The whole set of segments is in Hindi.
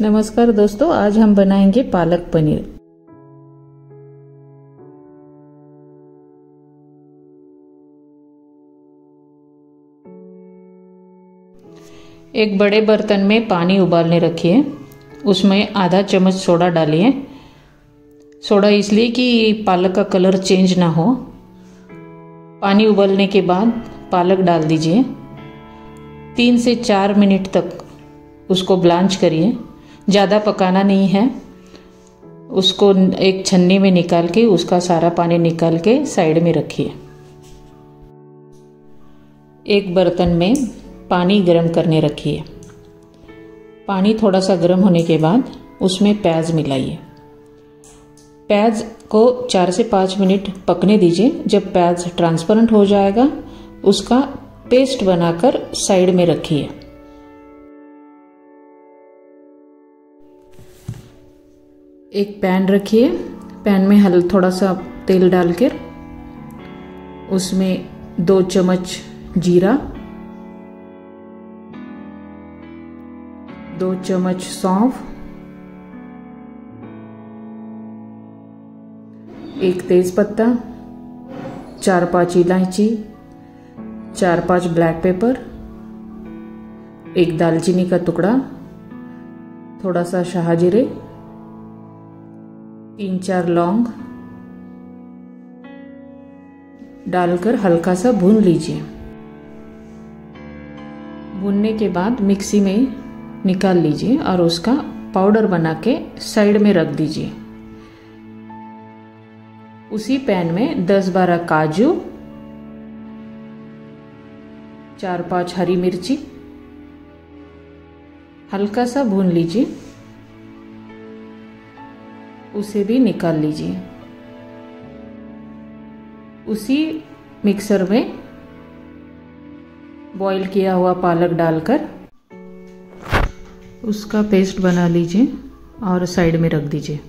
नमस्कार दोस्तों, आज हम बनाएँगे पालक पनीर। एक बड़े बर्तन में पानी उबालने रखिए। उसमें आधा चम्मच सोडा डालिए। सोडा इसलिए कि पालक का कलर चेंज ना हो। पानी उबलने के बाद पालक डाल दीजिए। तीन से चार मिनट तक उसको ब्लांच करिए। ज़्यादा पकाना नहीं है। उसको एक छन्नी में निकाल के, उसका सारा पानी निकाल के साइड में रखिए। एक बर्तन में पानी गर्म करने रखिए। पानी थोड़ा सा गर्म होने के बाद उसमें प्याज मिलाइए। प्याज को चार से पाँच मिनट पकने दीजिए। जब प्याज ट्रांसपेरेंट हो जाएगा, उसका पेस्ट बनाकर साइड में रखिए। एक पैन रखिए। पैन में हल थोड़ा सा तेल डालकर। उसमें दो चम्मच जीरा। दो चम्मच सौंफ। एक तेज पत्ता चार पाँच इलायची। चार पाँच ब्लैक पेपर एक दालचीनी का टुकड़ा। थोड़ा सा शाहजीरे। तीन चार लौंग डालकर हल्का सा भून लीजिए। भूनने के बाद मिक्सी में निकाल लीजिए और उसका पाउडर बना के साइड में रख दीजिए। उसी पैन में 10-12 काजू चार पाँच हरी मिर्ची, हल्का सा भून लीजिए। उसे भी निकाल लीजिए। उसी मिक्सर में बॉईल किया हुआ पालक डालकर उसका पेस्ट बना लीजिए और साइड में रख दीजिए।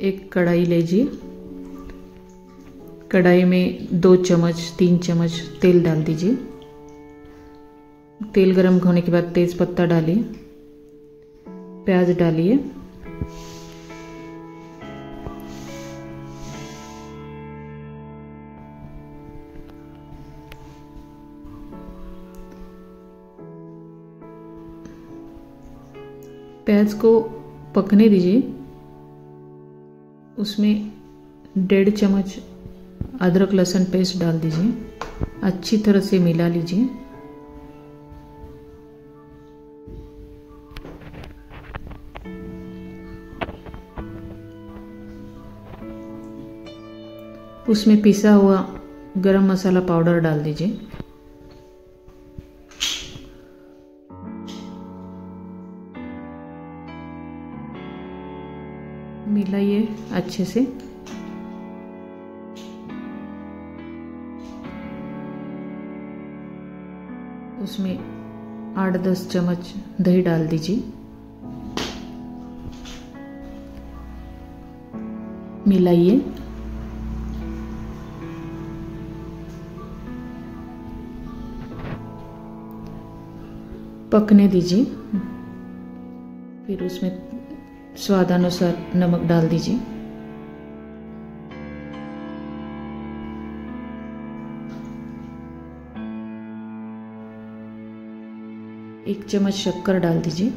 एक कढ़ाई लीजिए। कढ़ाई में दो चम्मच, तीन चम्मच तेल डाल दीजिए। तेल गर्म होने के बाद तेज पत्ता डालिए। प्याज डालिए। प्याज को पकने दीजिए। उसमें डेढ़ चम्मच अदरक लहसुन पेस्ट डाल दीजिए। अच्छी तरह से मिला लीजिए। उसमें पिसा हुआ गरम मसाला पाउडर डाल दीजिए। मिलाइए अच्छे से। उसमें आठ दस चम्मच दही डाल दीजिए। मिलाइए। पकने दीजिए। फिर उसमें स्वादानुसार नमक डाल दीजिए। एक चम्मच शक्कर डाल दीजिए।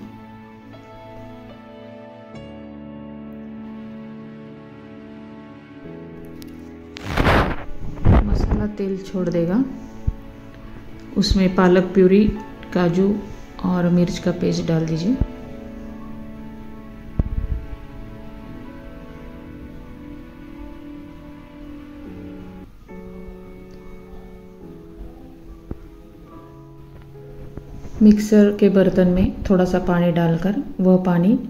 मसाला तेल छोड़ देगा। उसमें पालक प्यूरी, काजू और मिर्च का पेस्ट डाल दीजिए। मिक्सर के बर्तन में थोड़ा सा पानी डालकर, वह पानी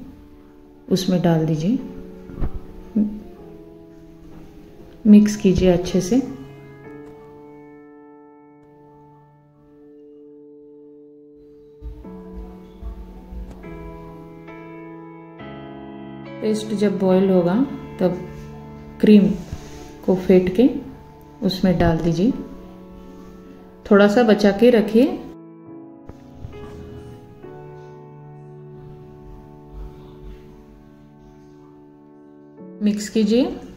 उसमें डाल दीजिए। मिक्स कीजिए अच्छे से। पेस्ट जब बॉईल होगा, तब क्रीम को फेंट के उसमें डाल दीजिए। थोड़ा सा बचा के रखिए। मिक्स कीजिए।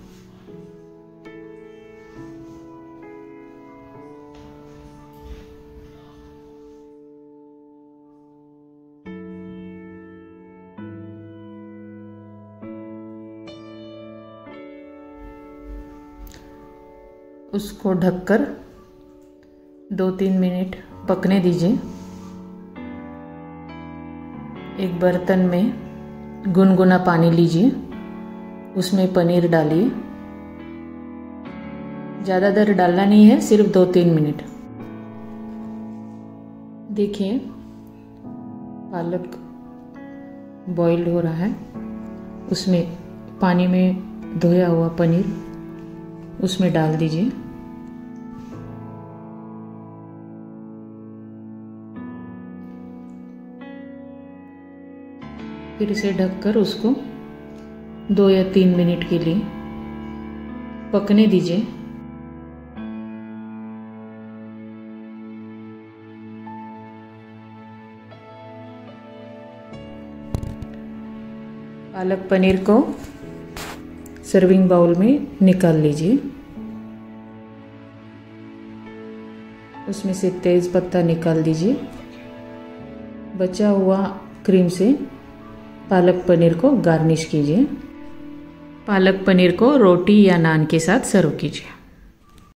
उसको ढककर दो तीन मिनट पकने दीजिए। एक बर्तन में गुनगुना पानी लीजिए। उसमें पनीर डालिए। ज़्यादा देर डालना नहीं है, सिर्फ़ दो तीन मिनट। देखिए, पालक बॉइल्ड हो रहा है। उसमें पानी में धोया हुआ पनीर उसमें डाल दीजिए। फिर इसे ढककर उसको दो या तीन मिनट के लिए पकने दीजिए। पालक पनीर को सर्विंग बाउल में निकाल लीजिए। उसमें से तेज पत्ता निकाल दीजिए। बचा हुआ क्रीम से पालक पनीर को गार्निश कीजिए। पालक पनीर को रोटी या नान के साथ सर्व कीजिए।